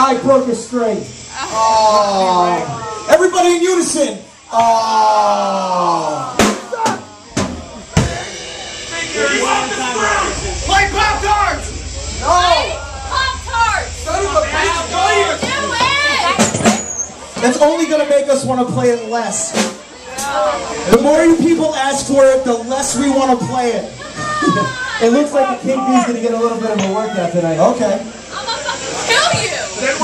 I broke a string. Oh. Everybody in unison. Oh. Play Pop Tarts! Pop-Tarts! Son of a bitch, don't Do it! That's only gonna make us want to play it less. The more you people ask for it, the less we want to play it. it looks like the King B's gonna get a little bit of a workout tonight. Okay. I'm gonna fucking kill you!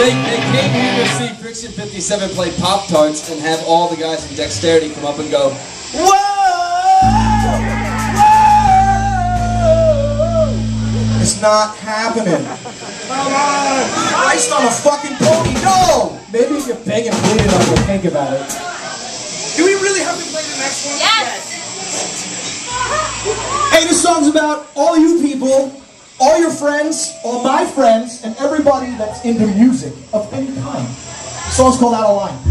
They, they came here to see Friction 57 play Pop Tarts and have all the guys from Dexterity come up and go, Whoa! Whoa! It's not happening. Come on! Christ on a fucking pony, no! Maybe if you beg and plead enough, we'll think about it. Do we really have to play the next one? Yes! Hey, this song's about all you people, all your friends, all my friends, and everybody that's into music of any kind. The song's called Out of Line.